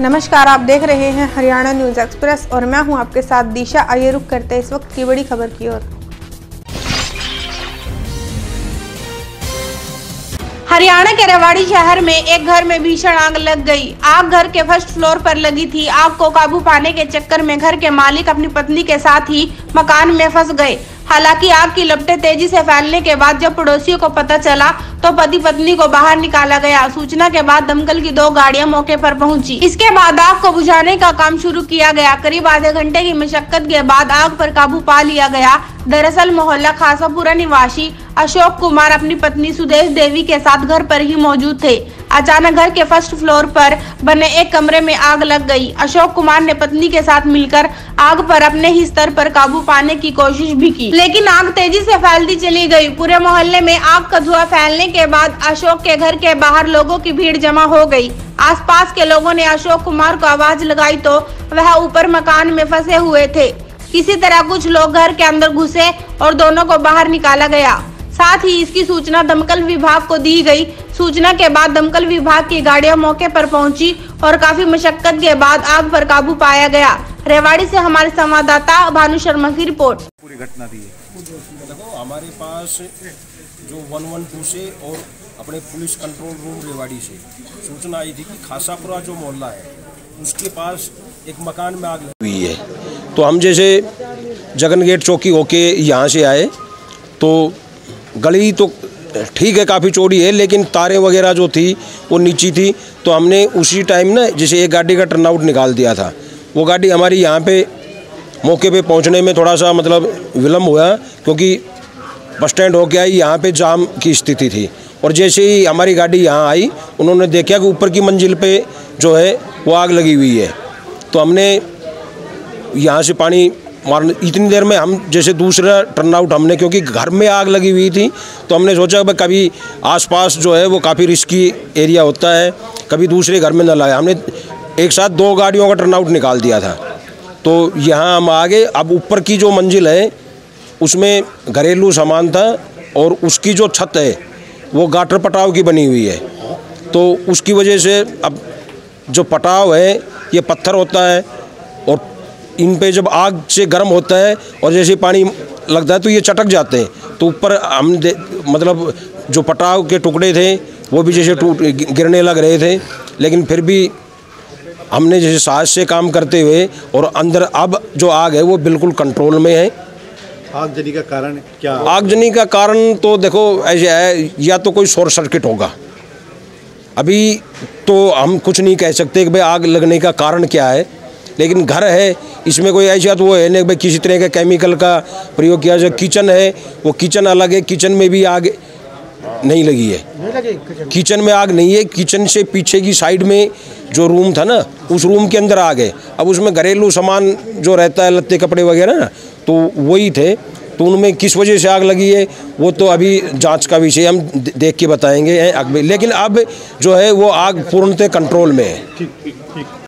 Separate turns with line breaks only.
नमस्कार, आप देख रहे हैं हरियाणा न्यूज़ एक्सप्रेस और मैं हूँ आपके साथ दिशा। आइए रुक करते इस वक्त की बड़ी खबर की ओर। हरियाणा के रेवाड़ी शहर में एक घर में भीषण आग लग गई। आग घर के फ़र्स्ट फ्लोर पर लगी थी। आग को काबू पाने के चक्कर में घर के मालिक अपनी पत्नी के साथ ही मकान में फंस गए। हालाँकि आग की लपटें तेज़ी से फैलने के बाद जब पड़ोसियों को पता चला तो पति पत्नी को बाहर निकाला गया। सूचना के बाद दमकल की दो गाड़ियाँ मौके पर पहुँची। इसके बाद आग को बुझाने का काम शुरू किया गया। करीब आधे घंटे की मशक्कत के बाद आग पर काबू पा लिया गया। दरअसल मोहल्ला खासापुरा निवासी अशोक कुमार अपनी पत्नी सुदेश देवी के साथ घर पर ही मौजूद थे। अचानक घर के फ़र्स्ट फ्लोर पर बने एक कमरे में आग लग गई। अशोक कुमार ने पत्नी के साथ मिलकर आग पर अपने ही स्तर पर काबू पाने की कोशिश भी की। लेकिन आग तेज़ी से फैलती चली गई। पूरे मोहल्ले में आग का धुआँ फैलने के बाद अशोक के घर के बाहर लोगों की भीड़ जमा हो गई। आसपास के लोगों ने अशोक कुमार को आवाज़ लगाई तो वह ऊपर मकान में फंसे हुए थे। किसी तरह कुछ लोग घर के अंदर घुसे और दोनों को बाहर निकाला गया। साथ ही इसकी सूचना दमकल विभाग को दी गई सूचना के बाद दमकल विभाग की गाड़ियाँ मौके पर पहुँची और काफ़ी मशक्कत के बाद आग पर काबू पाया गया। रेवाड़ी से हमारे संवाददाता भानु शर्मा की रिपोर्ट।
पूरी घटना थी देखो, हमारे पास जो वन वन टू से और अपने पुलिस कंट्रोल रूम रेवाड़ी से सूचना आई थी कि खासापुरा जो मोहल्ला है, उसके पास एक मकान में आग हुई है। तो हम जैसे जगन गेट चौकी होके यहाँ से आए तो गली तो ठीक है, काफ़ी चौड़ी है, लेकिन तारें वगैरह जो थी, वो नीची थी तो हमने उसी टाइम ना जैसे एक गाड़ी का टर्नआउट निकाल दिया था। वो गाड़ी हमारी यहाँ पे मौके पे पहुँचने में थोड़ा सा मतलब विलम्ब हुआ, क्योंकि बस स्टैंड हो गया यहाँ पे जाम की स्थिति थी। और जैसे ही हमारी गाड़ी यहाँ आई, उन्होंने देखा कि ऊपर की मंजिल पे जो है, वो आग लगी हुई है। तो हमने यहाँ से पानी मारने, इतनी देर में हम, जैसे दूसरा टर्न आउट हमने, क्योंकि घर में आग लगी हुई थी तो हमने सोचा भाई कभी आसपास जो है, वो काफ़ी रिस्की एरिया होता है, कभी दूसरे घर में न लाए। हमने एक साथ दो गाड़ियों का टर्न आउट निकाल दिया था। तो यहाँ हम आगे, अब ऊपर की जो मंजिल है, उसमें घरेलू सामान था, और उसकी जो छत है, वो गाटर पटाव की बनी हुई है। तो उसकी वजह से अब जो पटाव है, ये पत्थर होता है, और इन पे जब आग से गर्म होता है और जैसे पानी लगता है तो ये चटक जाते हैं। तो ऊपर हम मतलब जो पटाव के टुकड़े थे वो भी जैसे टूट गिरने लग रहे थे। लेकिन फिर भी हमने जैसे साहस से काम करते हुए और अंदर अब जो आग है वो बिल्कुल कंट्रोल में है।
आगजनी का कारण क्या?
आगजनी का कारण तो देखो ऐसे है या तो कोई शॉर्ट सर्किट होगा। अभी तो हम कुछ नहीं कह सकते कि भाई आग लगने का कारण क्या है। लेकिन घर है इसमें कोई ऐसा तो वो है नहीं भाई किसी तरह के केमिकल का प्रयोग किया जाए। किचन है वो किचन अलग है किचन में भी आग नहीं लगी है। किचन में? आग नहीं है किचन से पीछे की साइड में जो रूम था ना उस रूम के अंदर आग है। अब उसमें घरेलू सामान जो रहता है लत्ते कपड़े वगैरह ना तो वही थे। तो उनमें किस वजह से आग लगी है वो तो अभी जाँच का विषय हम देख के बताएँगे लेकिन अब जो है वो आग पूर्णतः कंट्रोल में है।